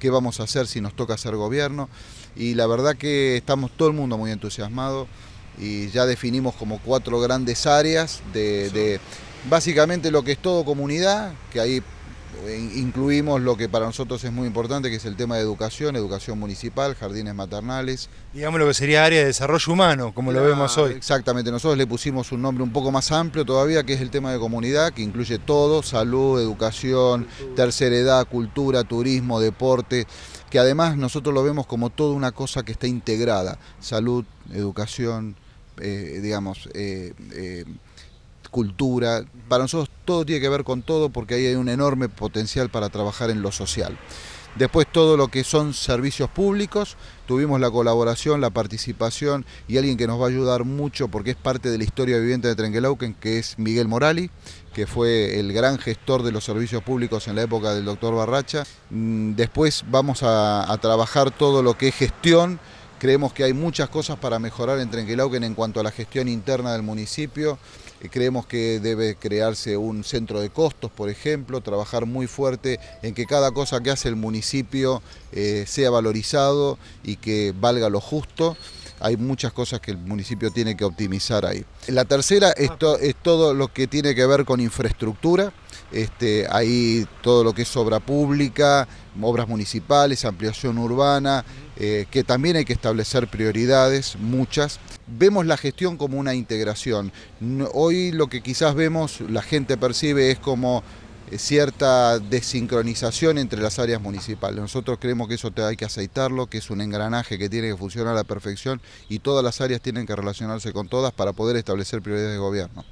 qué vamos a hacer si nos toca hacer gobierno. Y la verdad que estamos todo el mundo muy entusiasmado y ya definimos como cuatro grandes áreas de, de básicamente lo que es todo comunidad, que ahí incluimos lo que para nosotros es muy importante, que es el tema de educación, educación municipal, jardines maternales. Digamos lo que sería área de desarrollo humano, como lo vemos hoy. Exactamente, nosotros le pusimos un nombre un poco más amplio todavía, que es el tema de comunidad, que incluye todo, salud, educación, tercera edad, cultura, turismo, deporte, que además nosotros lo vemos como toda una cosa que está integrada, salud, educación, eh, digamos... Eh, eh, cultura. Para nosotros todo tiene que ver con todo porque ahí hay un enorme potencial para trabajar en lo social. Después todo lo que son servicios públicos, tuvimos la colaboración, la participación y alguien que nos va a ayudar mucho porque es parte de la historia viviente de Trenquelauquen, que es Miguel Morali, que fue el gran gestor de los servicios públicos en la época del doctor Barracha. Mm, después vamos a, a trabajar todo lo que es gestión, Creemos que hay muchas cosas para mejorar en Trenquelauquen en cuanto a la gestión interna del municipio. Eh, creemos que debe crearse un centro de costos, por ejemplo, trabajar muy fuerte en que cada cosa que hace el municipio eh, sea valorizado y que valga lo justo hay muchas cosas que el municipio tiene que optimizar ahí. La tercera es, es todo lo que tiene que ver con infraestructura, este, ahí todo lo que es obra pública, obras municipales, ampliación urbana, eh, que también hay que establecer prioridades, muchas. Vemos la gestión como una integración. Hoy lo que quizás vemos, la gente percibe es como cierta desincronización entre las áreas municipales. Nosotros creemos que eso hay que aceitarlo, que es un engranaje que tiene que funcionar a la perfección y todas las áreas tienen que relacionarse con todas para poder establecer prioridades de gobierno.